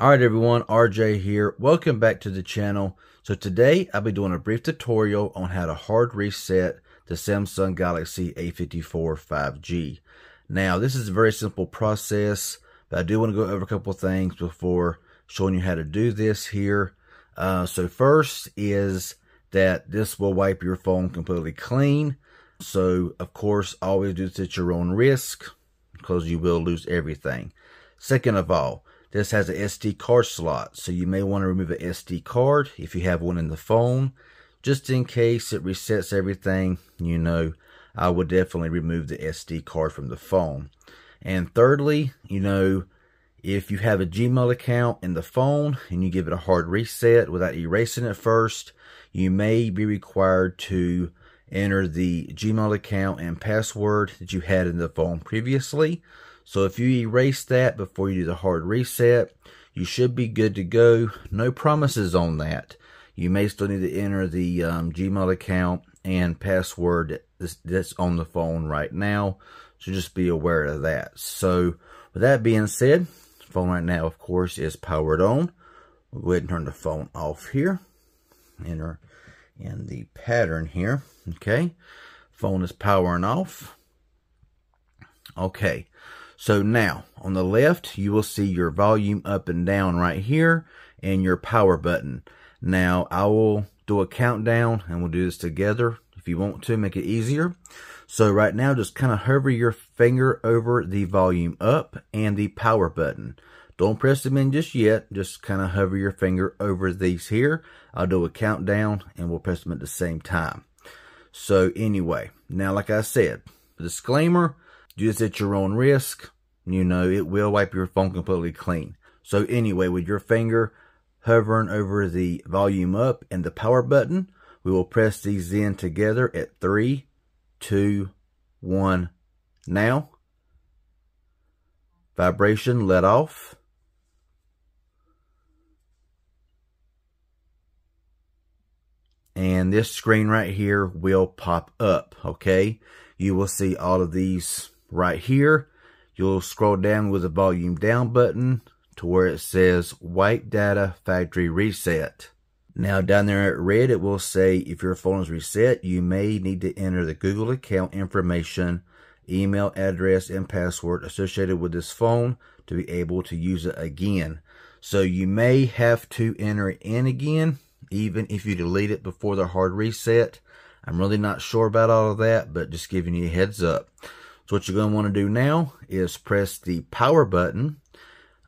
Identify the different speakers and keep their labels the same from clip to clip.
Speaker 1: Alright everyone, RJ here. Welcome back to the channel. So today I'll be doing a brief tutorial on how to hard reset the Samsung Galaxy A54 5G. Now this is a very simple process, but I do want to go over a couple things before showing you how to do this here. Uh, so first is that this will wipe your phone completely clean. So of course always do this at your own risk because you will lose everything. Second of all, this has an SD card slot, so you may want to remove an SD card if you have one in the phone. Just in case it resets everything, you know, I would definitely remove the SD card from the phone. And thirdly, you know, if you have a Gmail account in the phone and you give it a hard reset without erasing it first, you may be required to enter the Gmail account and password that you had in the phone previously. So if you erase that before you do the hard reset, you should be good to go. No promises on that. You may still need to enter the um, Gmail account and password that's on the phone right now. So just be aware of that. So with that being said, phone right now, of course, is powered on. We'll go ahead and turn the phone off here. Enter in the pattern here. Okay. Phone is powering off. Okay. So now, on the left, you will see your volume up and down right here and your power button. Now, I will do a countdown and we'll do this together if you want to make it easier. So right now, just kind of hover your finger over the volume up and the power button. Don't press them in just yet. Just kind of hover your finger over these here. I'll do a countdown and we'll press them at the same time. So anyway, now like I said, disclaimer, do this at your own risk. You know, it will wipe your phone completely clean. So anyway, with your finger hovering over the volume up and the power button, we will press these in together at three, two, one, now. Vibration let off. And this screen right here will pop up, okay? You will see all of these right here. You'll scroll down with the volume down button to where it says wipe data factory reset. Now down there at red, it will say if your phone is reset, you may need to enter the Google account information, email address, and password associated with this phone to be able to use it again. So you may have to enter it in again, even if you delete it before the hard reset. I'm really not sure about all of that, but just giving you a heads up. So what you're going to want to do now is press the power button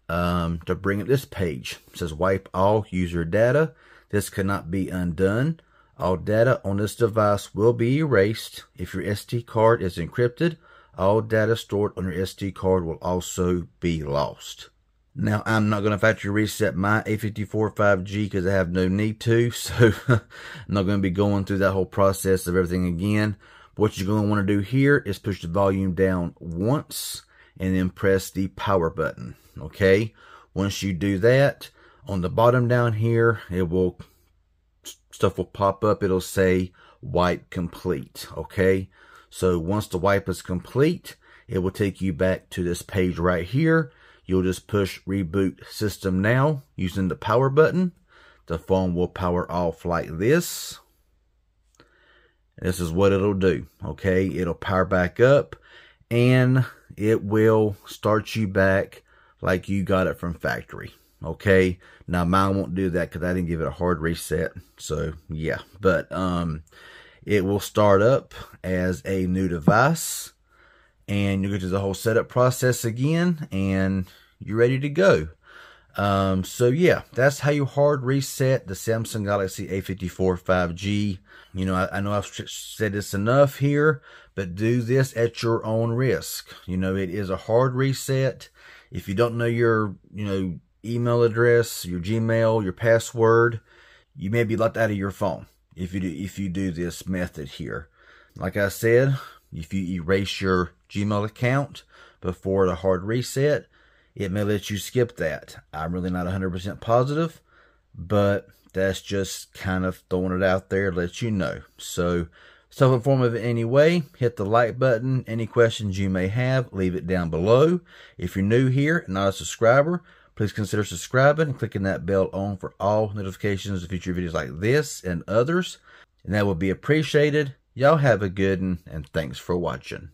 Speaker 1: um, to bring up this page. It says wipe all user data. This cannot be undone. All data on this device will be erased. If your SD card is encrypted, all data stored on your SD card will also be lost. Now, I'm not going to factory reset my A54 5G because I have no need to. So, I'm not going to be going through that whole process of everything again. What you're going to want to do here is push the volume down once and then press the power button. Okay. Once you do that, on the bottom down here, it will, stuff will pop up. It'll say wipe complete. Okay. So once the wipe is complete, it will take you back to this page right here. You'll just push reboot system now using the power button. The phone will power off like this. This is what it'll do. Okay. It'll power back up and it will start you back like you got it from factory. Okay. Now mine won't do that because I didn't give it a hard reset. So yeah, but, um, it will start up as a new device and you'll go through the whole setup process again and you're ready to go. Um, so yeah, that's how you hard reset the Samsung Galaxy A54 5G. You know, I, I, know I've said this enough here, but do this at your own risk. You know, it is a hard reset. If you don't know your, you know, email address, your Gmail, your password, you may be locked out of your phone if you do, if you do this method here. Like I said, if you erase your Gmail account before the hard reset, it may let you skip that. I'm really not 100% positive, but that's just kind of throwing it out there to let you know. So, self-informative anyway, hit the like button. Any questions you may have, leave it down below. If you're new here and not a subscriber, Please consider subscribing and clicking that bell on for all notifications of future videos like this and others. And that would be appreciated. Y'all have a good one, and thanks for watching.